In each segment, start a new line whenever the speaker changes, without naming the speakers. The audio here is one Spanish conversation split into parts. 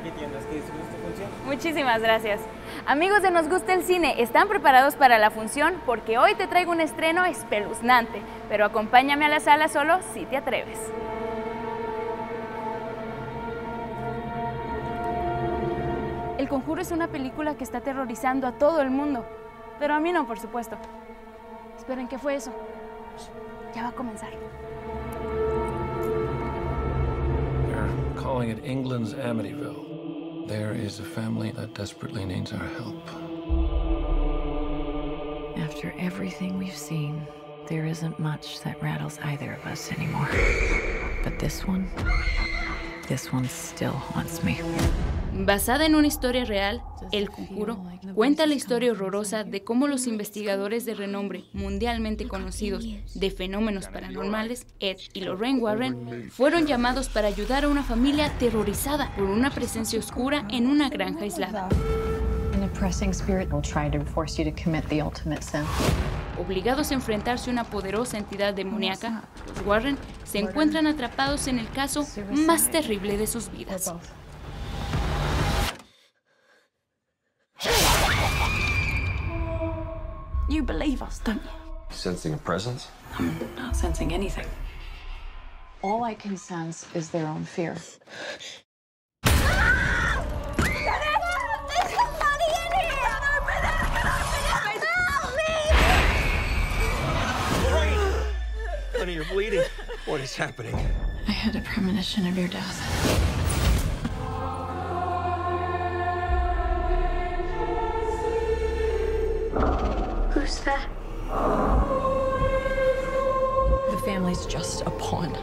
Aquí que disfrutar tu función.
Muchísimas gracias. Amigos de Nos Gusta el Cine, ¿están preparados para la función? Porque hoy te traigo un estreno espeluznante, pero acompáñame a la sala solo si te atreves. El Conjuro es una película que está aterrorizando a todo el mundo, pero a mí no, por supuesto. Esperen, ¿qué fue eso? Ya va a comenzar.
They're calling it England's Amityville. There is a family that desperately needs our help.
After everything we've seen, there isn't much that rattles either of us anymore. But this one, this one still haunts me.
Basada en una historia real, El Conjuro cuenta la historia horrorosa de cómo los investigadores de renombre mundialmente conocidos de fenómenos paranormales, Ed y Lorraine Warren, fueron llamados para ayudar a una familia aterrorizada por una presencia oscura en una granja aislada.
An oppressing spirit will try to force you to commit the ultimate sin.
Obligados a enfrentarse a una poderosa entidad demoníaca, los Warren se encuentran atrapados en el caso más terrible de sus vidas.
You believe us, don't you?
Sensing a presence?
I'm not sensing anything. All I can sense is their own fear.
Honey, you're bleeding. What is happening?
I had a premonition of your death.
Who's that?
The family's just a pawn.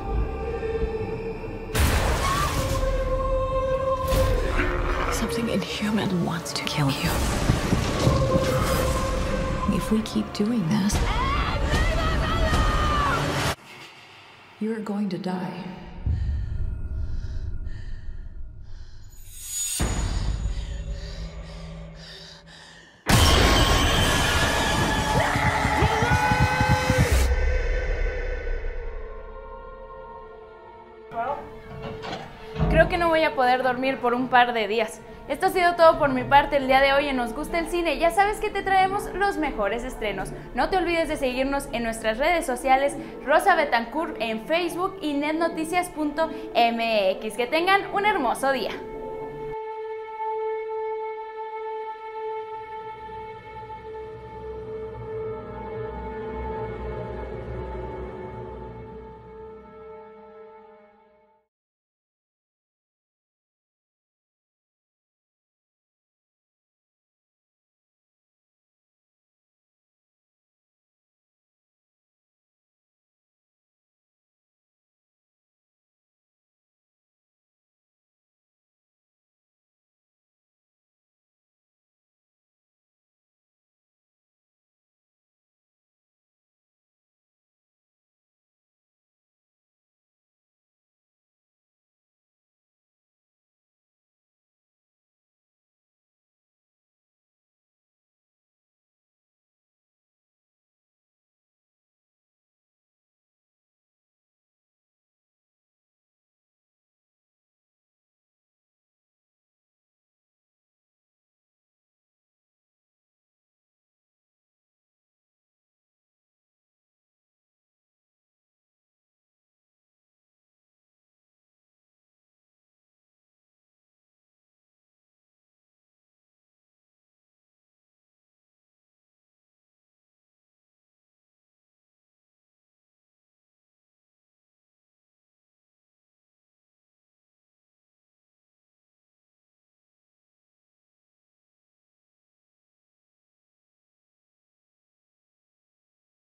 Something inhuman wants to kill you. If we keep doing this, you're going to die.
Creo que no voy a poder dormir por un par de días. Esto ha sido todo por mi parte el día de hoy en Nos Gusta el Cine. Ya sabes que te traemos los mejores estrenos. No te olvides de seguirnos en nuestras redes sociales, Rosa Betancourt en Facebook y netnoticias.mx. Que tengan un hermoso día.